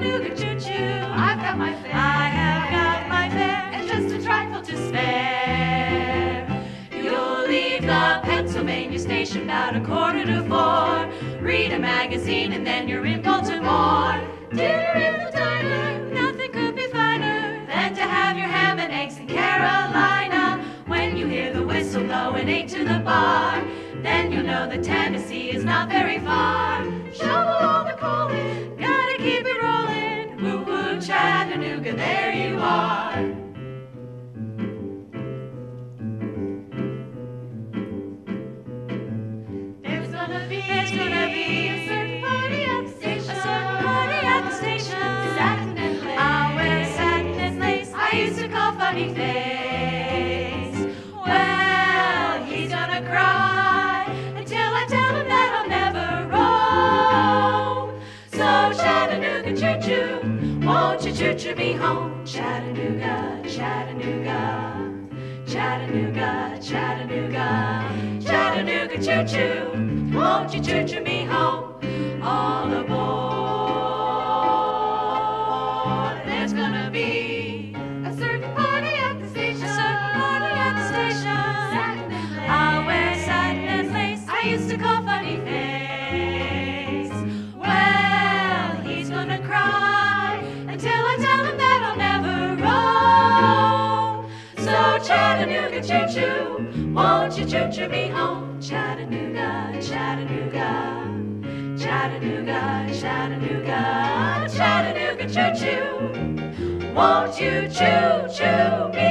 choo-choo. I've got my fare. I have got my fare, and just a trifle to spare. You'll leave the Pennsylvania station about a quarter to four. Read a magazine, and then you're in Baltimore. Dinner in the diner, nothing could be finer than to have your ham and eggs in Carolina. When you hear the whistle blow and eight to the bar, then you'll know that Tennessee is not very far. Shovel Chattanooga, there you are. There's gonna be, there's gonna be a certain party at the station. A certain party at the station. Won't you choo-choo me home? Chattanooga, Chattanooga. Chattanooga, Chattanooga, Chattanooga choo-choo, won't you choo-choo me home? All aboard. There's gonna be a certain party at the station. A certain party at the station. Satin and lace. I'll ah, wear satin and lace. I used to call Chattanooga choo-choo, won't you choo-choo me home? Chattanooga, Chattanooga, Chattanooga, Chattanooga, Chattanooga choo-choo, won't you choo-choo